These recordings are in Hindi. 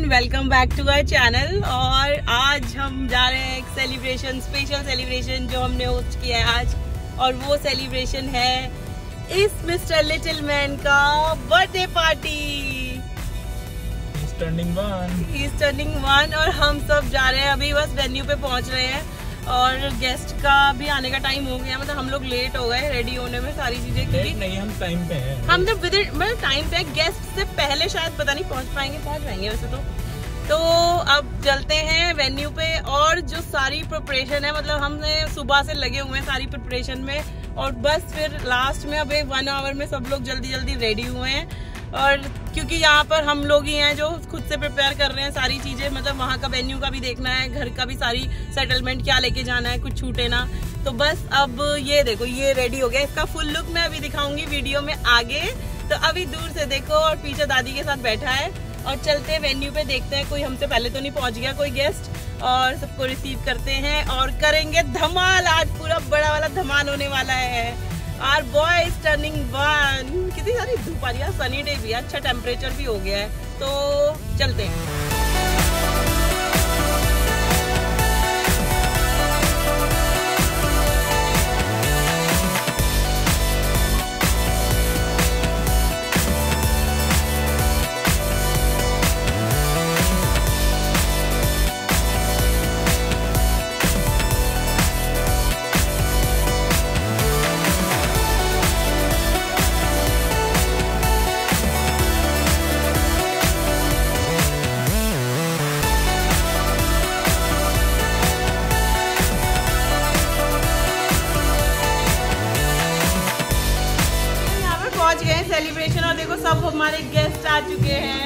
Everyone welcome back to our channel और आज हम जा रहे हैं एक सेलिब्रेशन स्पेशल सेलिब्रेशन जो हमने होस्ट किया है आज। और वो सेलिब्रेशन है इस मिस्टर लिटिल मैन का birthday party turning one turning one और हम सब जा रहे हैं। अभी बस वेन्यू पे पहुँच रहे हैं। और गेस्ट का भी आने का टाइम हो गया मतलब हम लोग लेट हो गए रेडी होने में सारी चीज़ें क्योंकि नहीं हम टाइम पे हैं। हम विद मतलब टाइम पे गेस्ट से पहले शायद पता नहीं पहुँच पाएँगे पहुँच पाएँगे वैसे तो। तो अब चलते हैं वेन्यू पे और जो सारी प्रिपरेशन है मतलब हमने सुबह से लगे हुए हैं सारी प्रिपरेशन में और बस फिर लास्ट में अब एक वन आवर में सब लोग जल्दी जल्दी रेडी हुए हैं। और क्योंकि यहाँ पर हम लोग ही हैं जो खुद से प्रिपेयर कर रहे हैं सारी चीज़ें मतलब वहाँ का वेन्यू का भी देखना है, घर का भी सारी सेटलमेंट क्या लेके जाना है, कुछ छूटे ना। तो बस अब ये देखो, ये रेडी हो गया। इसका फुल लुक मैं अभी दिखाऊँगी वीडियो में आगे। तो अभी दूर से देखो और पीछे दादी के साथ बैठा है। और चलते हैं वेन्यू पे, देखते हैं कोई हमसे पहले तो नहीं पहुँच गया कोई गेस्ट और सबको रिसीव करते हैं और करेंगे धमाल। आज पूरा बड़ा वाला धमाल होने वाला है। आर बॉय टर्निंग वन कितनी सारी धूप आ रही है? सनी डे भी अच्छा टेम्परेचर भी हो गया है तो चलते हैं। आ चुके हैं।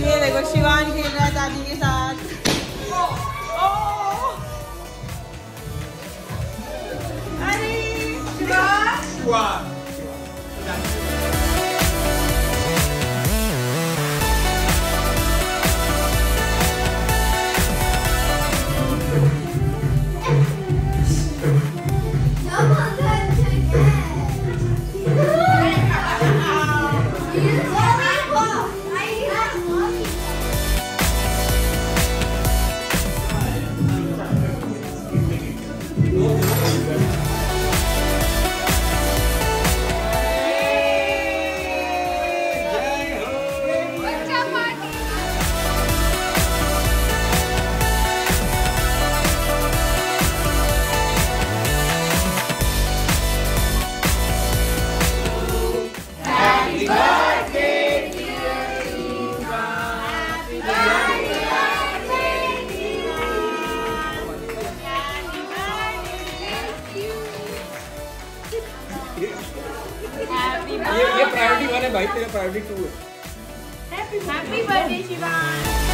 ये देखो, शिवान खेल रहा है दादी के साथ। ओ! अरे शिवान। है हैप्पी बर्थडे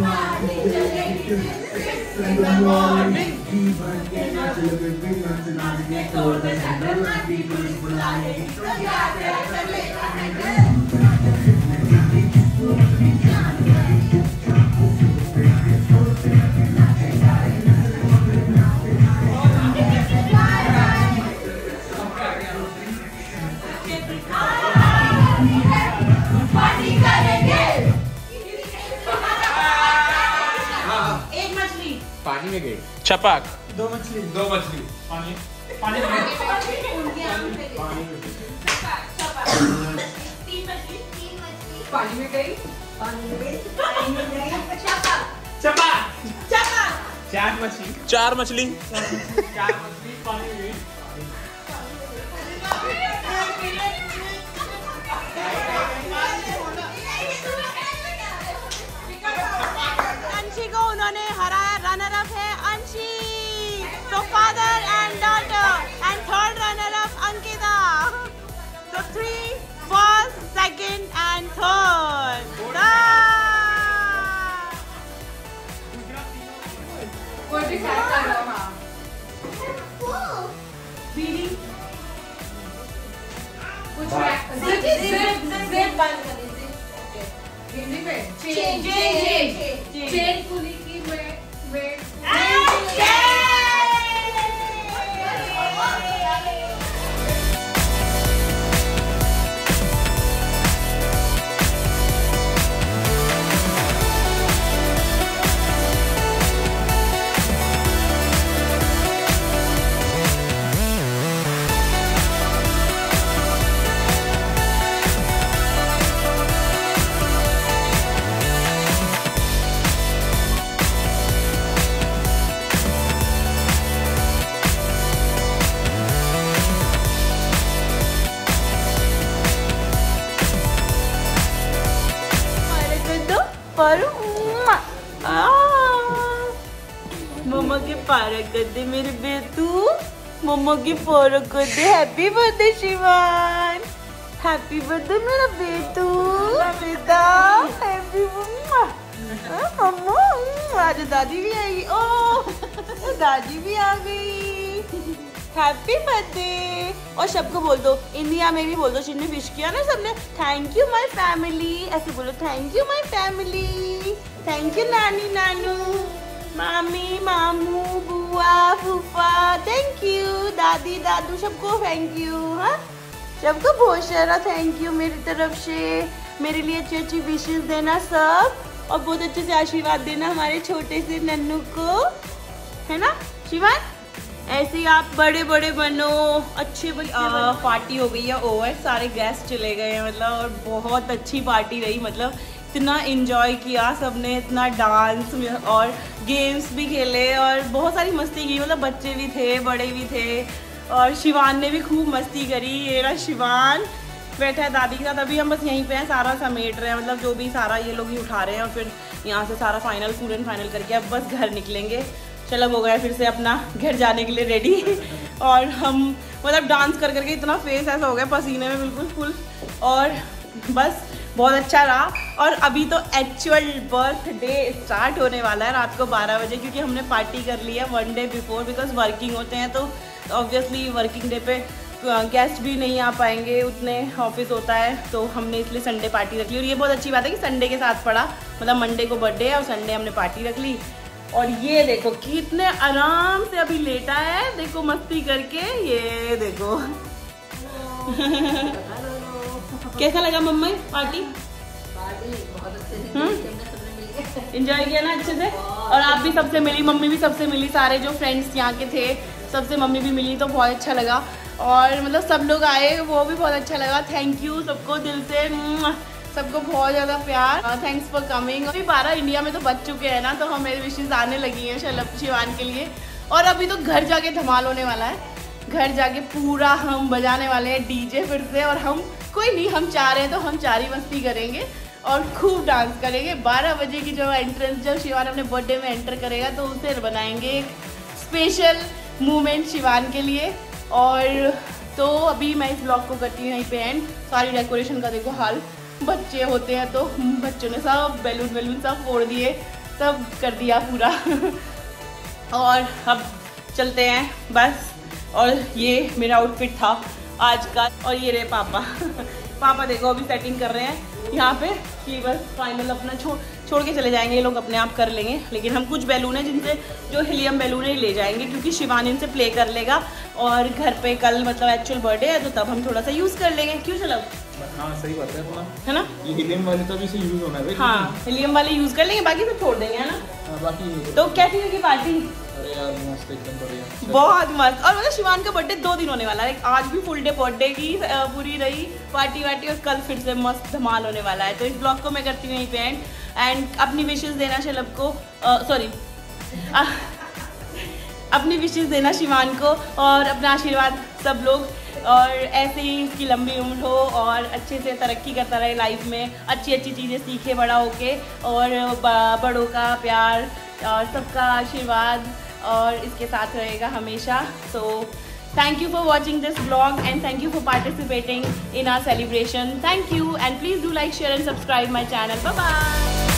एक पानी में गई। छपाक। दो मछली। दो मछली। पानी। पानी में। पानी में गई। चपा चपा चार मछली। चार मछली। चार मछली पानी में। गई Three, four, second, and third. Done! मम्मा के पारा कर दे मेरे बेटू। मम्मा की पारा कर दे। Happy birthday Shivan. Happy birthday मेरा बेटू। बेटा हैप्पी मम्मा मम्मा आज दादी भी आई। ओ दादी भी आ गई। हैप्पी बर्थडे और सबको बोल दो, इंडिया में भी बोल दो, जिनने विश किया ना सबने थैंक यू माय फैमिली ऐसे बोलो thank you my family thank you नानी, नानू, मामी, मामू, बुआ, फूफा थैंक यू दादी, दादू, सबको थैंक यू हाँ? सबको बहुत सारा थैंक यू मेरी तरफ़ से, मेरे लिए अच्छी अच्छी विशेष देना सब, और बहुत अच्छे से आशीर्वाद देना हमारे छोटे से नन्नू को, है ना? शिवान? ऐसे ही आप बड़े बड़े बनो अच्छे बच्चे बनो। पार्टी हो गई है ओवर सारे गेस्ट चले गए हैं मतलब और बहुत अच्छी पार्टी रही मतलब इतना इन्जॉय किया सबने इतना डांस और गेम्स भी खेले और बहुत सारी मस्ती की मतलब बच्चे भी थे बड़े भी थे। और शिवान ने भी खूब मस्ती करी ये रहा शिवान। बैठा है दादी के साथ अभी हम बस यहीं पे हैं सारा समेट रहे हैं मतलब जो भी सारा ये लोग ही उठा रहे हैं और फिर यहाँ से सारा फाइनल फूल एंड फाइनल करके अब बस घर निकलेंगे। चलो हो गया, फिर से अपना घर जाने के लिए रेडी और हम मतलब डांस कर करके इतना फेस ऐसा हो गया, पसीने में बिल्कुल फुल और बस, बहुत अच्छा रहा. और अभी तो एक्चुअल बर्थडे स्टार्ट होने वाला है रात को 12 बजे, क्योंकि हमने पार्टी कर ली है one day before because working होते हैं तो ऑब्वियसली वर्किंग डे पे गेस्ट भी नहीं आ पाएँगे, उतने ऑफ़िस होता है तो हमने इसलिए संडे पार्टी रख ली. और ये बहुत अच्छी बात है कि संडे के साथ पड़ा. मतलब मंडे को बर्थडे है और संडे हमने पार्टी रख ली. और ये देखो, कितने आराम से अभी लेटा है। देखो, मस्ती करके, ये देखो। कैसा लगा मम्मा पार्टी? इंजॉय किया ना अच्छे से? और आप भी सबसे मिली, मम्मी भी सबसे मिली, सारे जो फ्रेंड्स यहाँ के थे, सबसे मम्मी भी मिली तो बहुत अच्छा लगा। और मतलब सब लोग आए, वो भी बहुत अच्छा लगा। थैंक यू सबको दिल से। सबको बहुत ज़्यादा प्यार। थैंक्स फॉर कमिंग अभी बारह इंडिया में तो बच चुके हैं ना तो हमें विशेष आने लगी हैं शलभ शिवान के लिए। और अभी तो घर जाके धमाल होने वाला है। घर जाके पूरा हम बजाने वाले हैं डीजे फिर से और हम, कोई नहीं, हम चाह रहे हैं तो हम चार मस्ती करेंगे और खूब डांस करेंगे। 12 बजे की जो एंट्रेंस जब शिवान अपने बर्थडे में एंटर करेगा तो उसे बनाएँगे एक स्पेशल मोमेंट शिवान के लिए। और तो अभी मैं इस ब्लॉग को करती हूँ यहीं पे एंड सारी डेकोरेशन का देखो हाल। बच्चे होते हैं तो बच्चों ने सब बैलून वैलून सब फोड़ दिए, सब कर दिया पूरा। और अब चलते हैं बस, और ये मेरा आउटफिट था आज का, और ये रहे पापा। पापा देखो अभी सेटिंग कर रहे हैं, यहाँ पे कि बस फाइनल अपना छोड़ छोड़ के चले जाएँगे, ये लोग अपने आप कर लेंगे। लेकिन हम कुछ बैलून है जिनसे, जो हिलियम बैलून है ले जाएँगे, क्योंकि शिवान इनसे प्ले कर लेगा। और घर पे कल मतलब एक्चुअल बर्थडे है तो तब हम थोड़ा सा यूज़ कर लेंगे। क्यों चलो हाँ सही बात है अपना। है ना? ये हीलियम वाले तो अभी से यूज़ होना है हाँ हिलियम वाले यूज़ कर लेंगे बाकी सब छोड़ देंगे है ना? बाकी तो कैसी होगी पार्टी अरे यार मस्त एकदम बढ़िया। बहुत मस्त। और मतलब शिवान का बर्थडे दो दिन होने वाला है। आज भी फुल डे बर्थडे की पूरी रही। पार्टी वार्टी और कल फिर से मस्त धमाल होने वाला है। तो इस ब्लॉग को मैं करती हूँ यहीं पे एंड एंड अपनी विशेष देना शलभ को। सॉरी अपनी विशेष देना शिवान को और अपना आशीर्वाद सब लोग। और ऐसे ही इसकी लंबी उम्र हो और अच्छे से तरक्की करता रहे लाइफ में अच्छी अच्छी चीज़ें सीखे बड़ा होके और बड़ों का प्यार और सबका आशीर्वाद और इसके साथ रहेगा हमेशा। So thank you for watching this blog and thank you for participating in our celebration thank you and please do like share and subscribe my channel bye